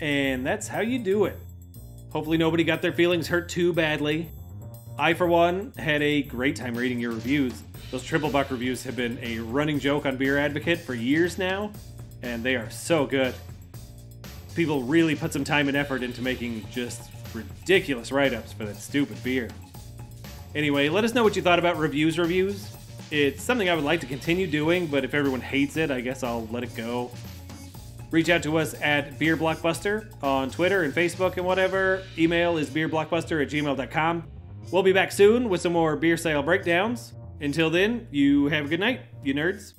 and that's how you do it. Hopefully, nobody got their feelings hurt too badly. I, for one, had a great time reading your reviews. Those Triple Bock reviews have been a running joke on Beer Advocate for years now, and they are so good. People really put some time and effort into making just ridiculous write ups for that stupid beer. Anyway, let us know what you thought about reviews reviews. It's something I would like to continue doing, but if everyone hates it, I guess I'll let it go. Reach out to us at Beer Blockbuster on Twitter and Facebook and whatever. Email is beerblockbuster at gmail.com. We'll be back soon with some more beer sale breakdowns. Until then, you have a good night, you nerds.